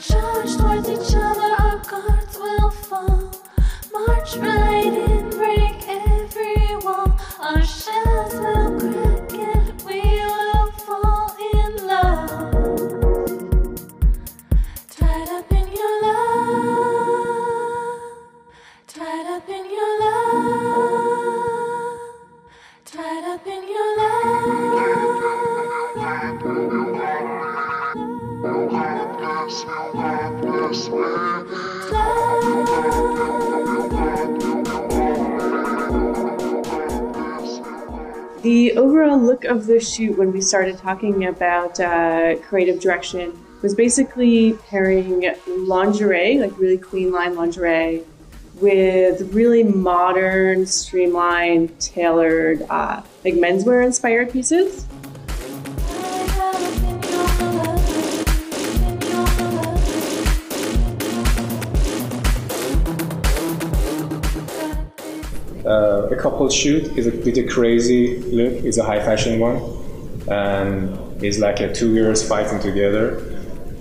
charge towards each other, our guards will fall. March right The overall look of the shoot when we started talking about uh, creative direction was basically pairing lingerie, like really clean line lingerie, with really modern, streamlined, tailored, uh, like menswear inspired pieces. Uh, a couple shoot is a pretty crazy look. It's a high fashion one, and it's like a two girls fighting together,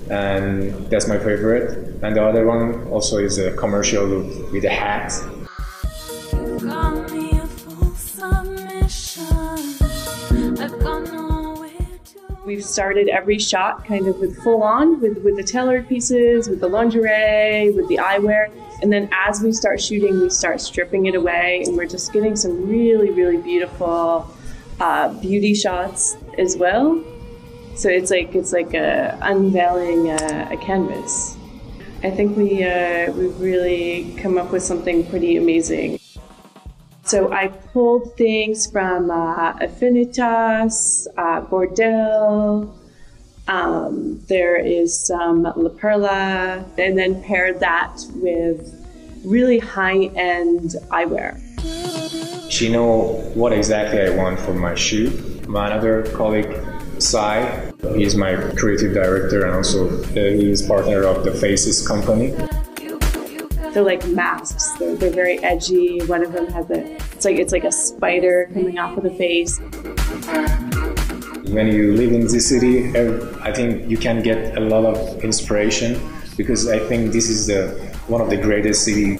and that's my favorite. And the other one also is a commercial look with a hat. A We've started every shot kind of with full on, with, with the tailored pieces, with the lingerie, with the eyewear. And then as we start shooting, we start stripping it away, and we're just getting some really, really beautiful uh, beauty shots as well. So it's like it's like a unveiling a, a canvas. I think we uh, we've really come up with something pretty amazing. So I pulled things from uh, Affinitas, uh, Bordelle. Um, there is some La Perla, and then paired that with really high-end eyewear. She know what exactly I want for my shoot. My other colleague, Sai, he is my creative director and also uh, he is partner of the Faces company. They're like masks. They're, they're very edgy. One of them has a it's like it's like a spider coming off of the face. When you live in this city, I think you can get a lot of inspiration because I think this is the one of the greatest cities.